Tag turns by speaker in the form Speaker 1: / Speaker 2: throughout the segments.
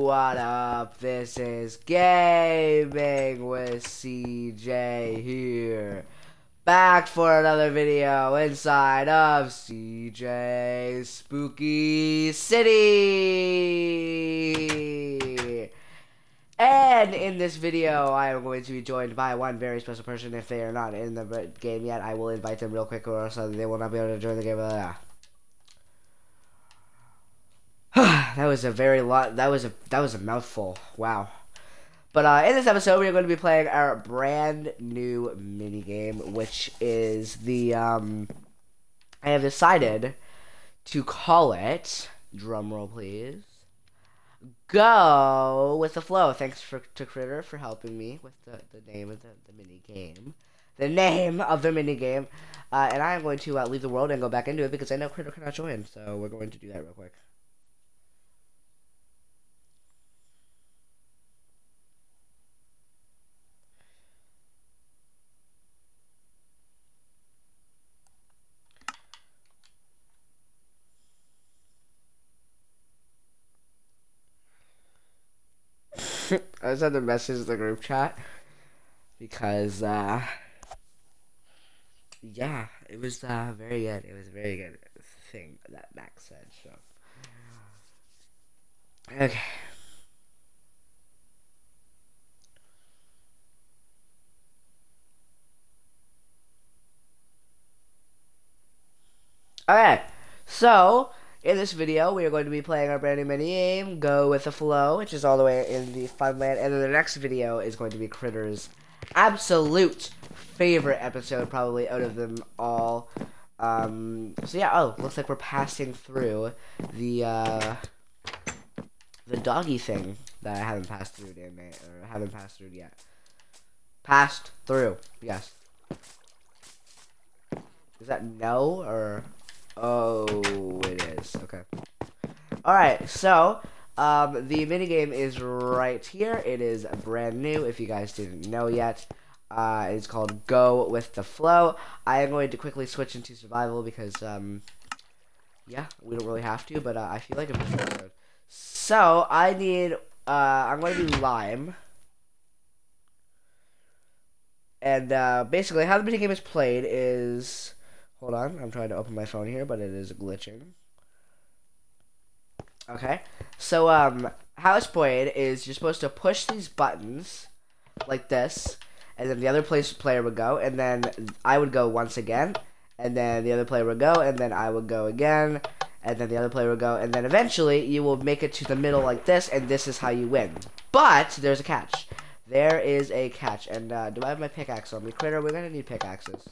Speaker 1: what up? This is Gaming with CJ here. Back for another video inside of CJ Spooky City. And in this video, I am going to be joined by one very special person. If they are not in the game yet, I will invite them real quick or else they will not be able to join the game. That was a very lot. That was a that was a mouthful. Wow. But uh, in this episode, we are going to be playing our brand new mini game, which is the um. I have decided to call it. Drumroll, please. Go with the flow. Thanks for to Critter for helping me with the, the name of the, the mini game. The name of the mini game. Uh, and I am going to uh, leave the world and go back into it because I know Critter cannot join. So we're going to do that real quick. I had to message the group chat because uh yeah, it was uh very good. It was a very good thing that Max said, so Okay. Okay, so in this video, we are going to be playing our brand new mini game, Go With The Flow, which is all the way in the Funland, and then the next video is going to be Critter's absolute favorite episode, probably out of them all. Um, so yeah, oh, looks like we're passing through the, uh, the doggy thing that I haven't passed through, damn it, or haven't passed through yet. Passed through, yes. Is that no, or... Oh, it is. Okay. Alright, so, um, the minigame is right here. It is brand new, if you guys didn't know yet. Uh, it's called Go With The Flow. I am going to quickly switch into survival because, um, yeah, we don't really have to, but uh, I feel like I'm episode. So, I need, uh, I'm going to be Lime. And, uh, basically, how the minigame is played is Hold on, I'm trying to open my phone here, but it is glitching. Okay, so um, how played is you're supposed to push these buttons like this, and then the other place player would go, and then I would go once again, and then the other player would go, and then I would go again, and then the other player would go, and then eventually you will make it to the middle like this, and this is how you win. But there's a catch. There is a catch, and uh, do I have my pickaxe on me? Critter, we're gonna need pickaxes.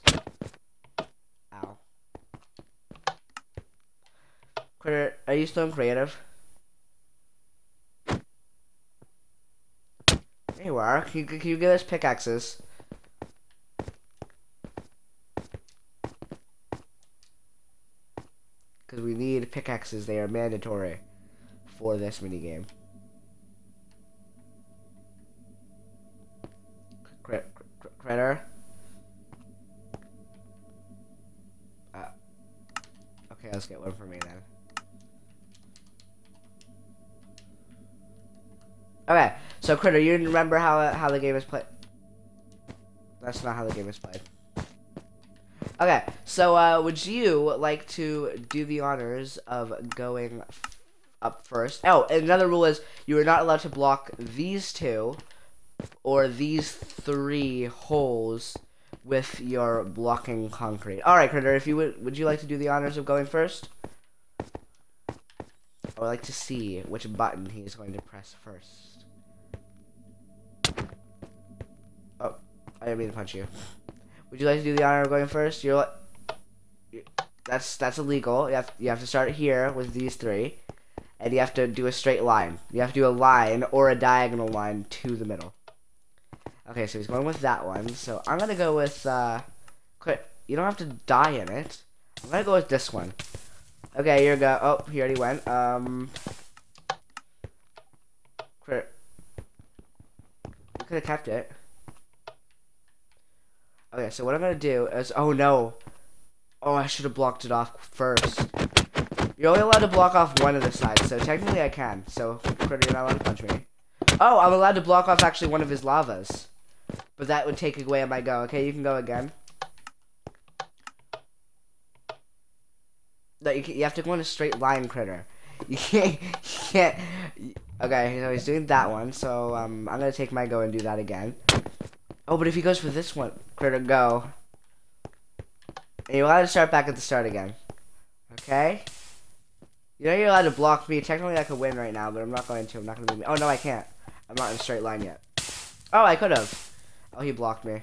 Speaker 1: Are you still in creative? There you are. Can you, can you give us pickaxes? Because we need pickaxes. They are mandatory for this minigame. So Critter, you remember how how the game is played? That's not how the game is played. Okay, so uh, would you like to do the honors of going up first? Oh, another rule is you are not allowed to block these two or these three holes with your blocking concrete. All right, Critter, if you would, would you like to do the honors of going first? I would like to see which button he is going to press first. I didn't mean to punch you. Would you like to do the honor of going first? You're like, that's that's illegal. You have you have to start here with these three, and you have to do a straight line. You have to do a line or a diagonal line to the middle. Okay, so he's going with that one. So I'm gonna go with uh, quit. You don't have to die in it. I'm gonna go with this one. Okay, here we go. Oh, he already went. Um. You could have kept it. Okay, so what I'm gonna do is, oh no. Oh, I should have blocked it off first. You're only allowed to block off one of the sides, so technically I can. So, Critter, you're not allowed to punch me. Oh, I'm allowed to block off actually one of his lavas. But that would take away my go. Okay, you can go again. No, you, can, you have to go in a straight line, Critter. You can't, you can't. Okay, so he's doing that one, so um, I'm gonna take my go and do that again. Oh, but if he goes for this one, Critter, go. And you're allowed to start back at the start again. Okay? You know you're allowed to block me. Technically, I could win right now, but I'm not going to. I'm not going to be. Oh, no, I can't. I'm not in a straight line yet. Oh, I could have. Oh, he blocked me.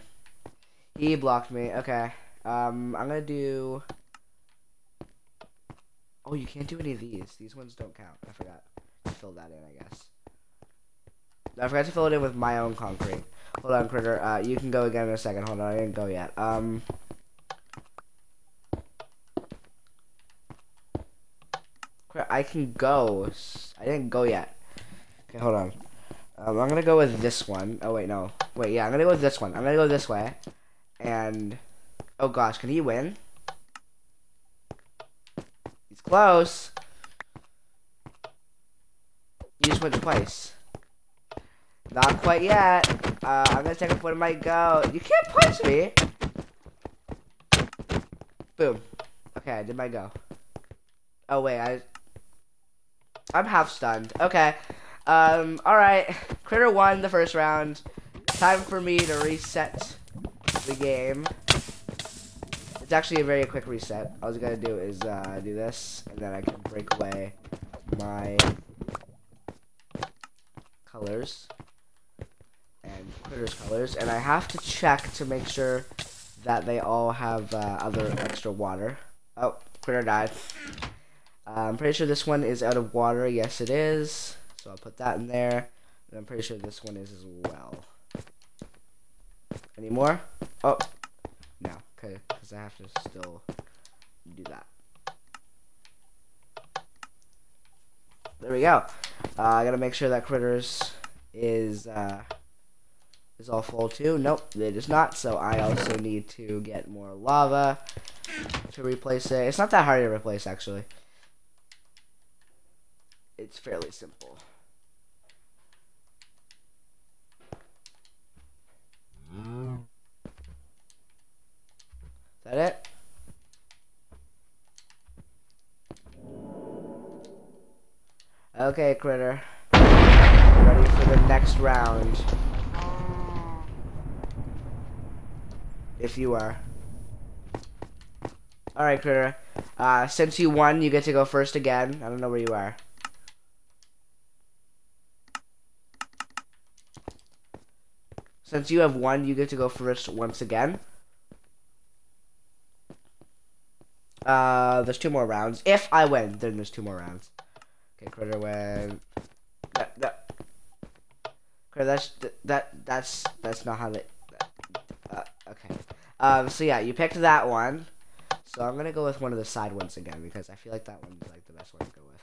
Speaker 1: He blocked me. Okay. Um, I'm going to do... Oh, you can't do any of these. These ones don't count. I forgot to fill that in, I guess. I forgot to fill it in with my own concrete. Hold on, Critter. Uh, you can go again in a second. Hold on, I didn't go yet. Um... I can go. I didn't go yet. Okay, hold on. Um, I'm gonna go with this one. Oh wait, no. Wait, yeah, I'm gonna go with this one. I'm gonna go this way. And oh gosh, can he win? He's close. You just went twice. Not quite yet. Uh, I'm gonna a foot of my go. You can't punch me. Boom. Okay, I did my go. Oh wait, I I'm half stunned. Okay. Um, alright. Critter won the first round. Time for me to reset the game. It's actually a very quick reset. All I was gonna do is uh, do this, and then I can break away my colors Critter's colors, and I have to check to make sure that they all have uh, other extra water. Oh, Critter died. Uh, I'm pretty sure this one is out of water. Yes, it is. So I'll put that in there. And I'm pretty sure this one is as well. Any more? Oh, no. Okay, because I have to still do that. There we go. Uh, I gotta make sure that critters is uh, is all full too. Nope, it is not. So I also need to get more lava to replace it. It's not that hard to replace actually it's fairly simple. Is that it? Okay, critter. Ready for the next round. If you are. Alright, critter. Uh, since you won, you get to go first again. I don't know where you are. Since you have won, you get to go first once again. Uh, there's two more rounds. If I win, then there's two more rounds. Okay, Critter win. That, that, Critter, that's, that, that's, that's not how they, uh, okay. Um, so yeah, you picked that one. So I'm gonna go with one of the side ones again, because I feel like that one's like the best one to go with.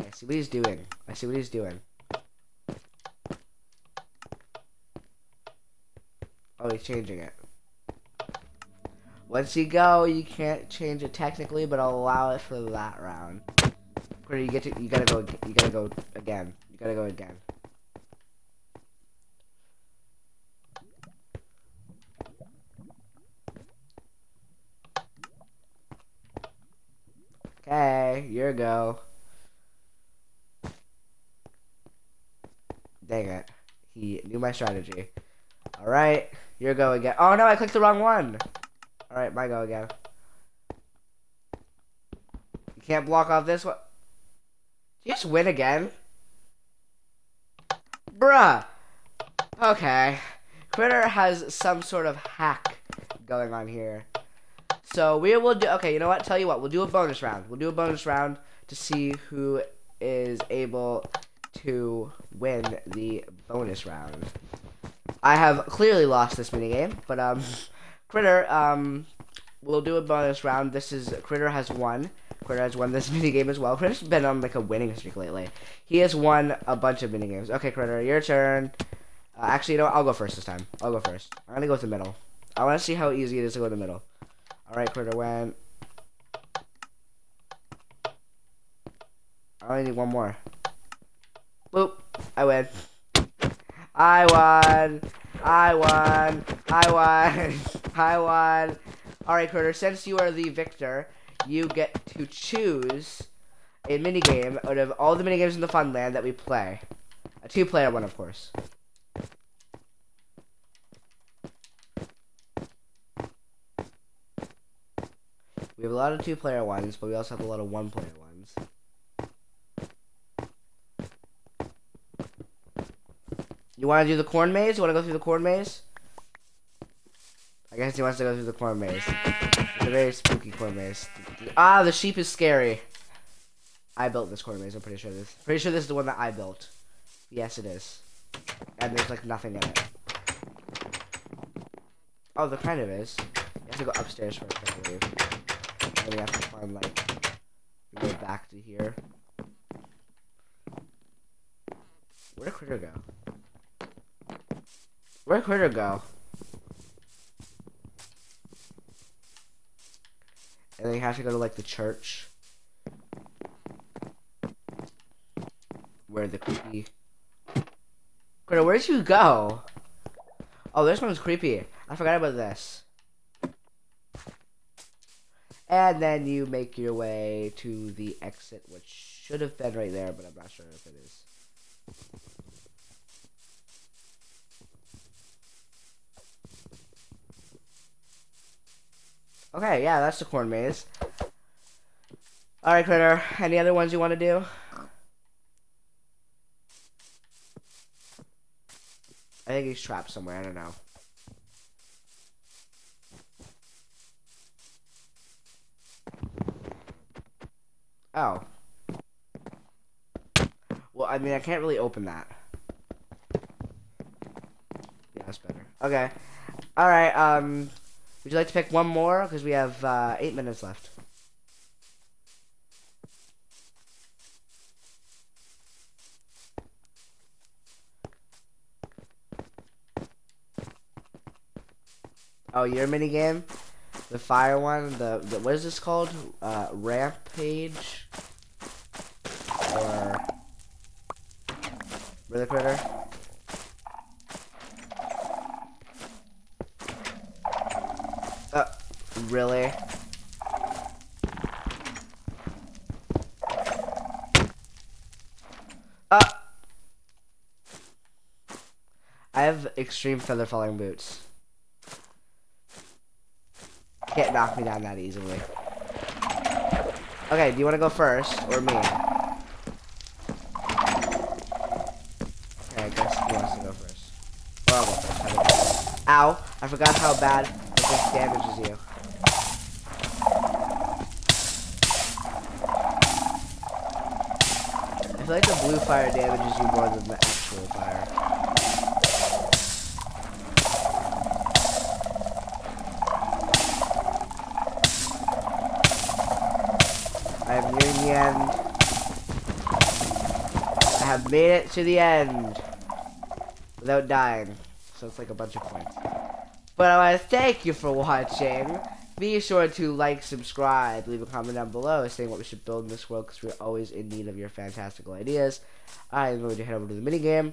Speaker 1: I see what he's doing. I see what he's doing. Oh, he's changing it. Once you go, you can't change it technically, but I'll allow it for that round. Where you get to, you gotta go, you gotta go again. You gotta go again. Okay, your go. Dang it. He knew my strategy. Alright. Your go again. Oh no, I clicked the wrong one. Alright, my go again. You can't block off this one. Did you just win again? Bruh. Okay. Critter has some sort of hack going on here. So we will do, okay, you know what? Tell you what, we'll do a bonus round. We'll do a bonus round to see who is able to win the bonus round. I have clearly lost this minigame, but um, Critter, um, we'll do a bonus round. This is Critter has won. Critter has won this minigame as well. Critter's been on like a winning streak lately. He has won a bunch of minigames. Okay, Critter, your turn. Uh, actually, you know what? I'll go first this time. I'll go first. I'm gonna go with the middle. I want to see how easy it is to go in the middle. All right, Critter went. I only need one more. Boop. I win. I won. I won. I won. I won. Alright, Critter, since you are the victor, you get to choose a minigame out of all the minigames in the Funland that we play. A two-player one, of course. We have a lot of two-player ones, but we also have a lot of one-player ones. You want to do the corn maze? You want to go through the corn maze? I guess he wants to go through the corn maze. It's a very spooky corn maze. Ah, the sheep is scary. I built this corn maze. I'm pretty sure this. Pretty sure this is the one that I built. Yes, it is. And there's like nothing in it. Oh, there kind of is. You have to go upstairs first, I believe. And we have to find like go back to here. Where'd Critter go? Where'd Critter go? And then you have to go to like the church. Where the creepy Critter, where'd you go? Oh, this one's creepy. I forgot about this. And then you make your way to the exit, which should have been right there, but I'm not sure if it is. Okay, yeah, that's the corn maze. Alright, Critter, any other ones you want to do? I think he's trapped somewhere, I don't know. Oh. Well, I mean, I can't really open that. Yeah, that's better. Okay. Alright, um... Would you like to pick one more? Because we have uh, eight minutes left. Oh, your mini game, the fire one, the, the what is this called? Uh, rampage or Brother Critter? Uh, really? Uh, I have extreme feather falling boots. Can't knock me down that easily. Okay, do you want to go first, or me? Okay, He wants to go first. I'll go first. I Ow, I forgot how bad this damages you. I feel like the blue fire damages you more than the actual fire. I'm nearing the end. I have made it to the end without dying. So it's like a bunch of points. But I want to thank you for watching. Be sure to like, subscribe, leave a comment down below saying what we should build in this world because we're always in need of your fantastical ideas. I'm going to head over to the minigame.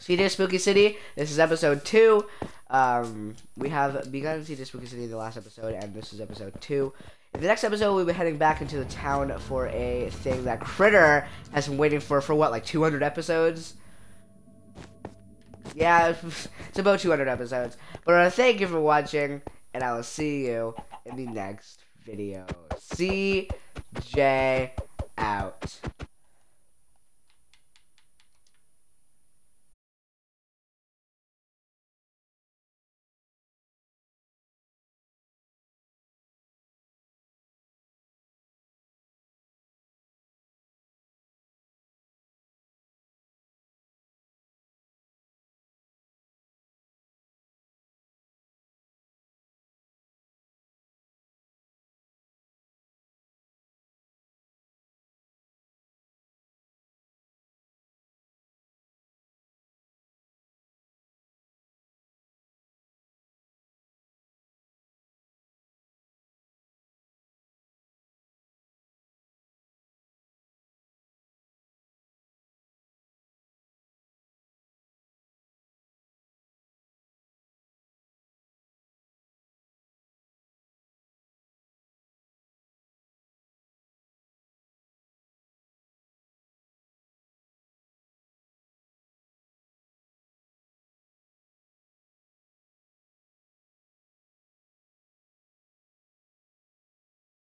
Speaker 1: See CJ Spooky City, this is episode 2. Um, we have begun CJ Spooky City in the last episode, and this is episode 2. In the next episode, we'll be heading back into the town for a thing that Critter has been waiting for for what, like 200 episodes? Yeah, it's about 200 episodes. But uh, thank you for watching, and I will see you in the next video. CJ out.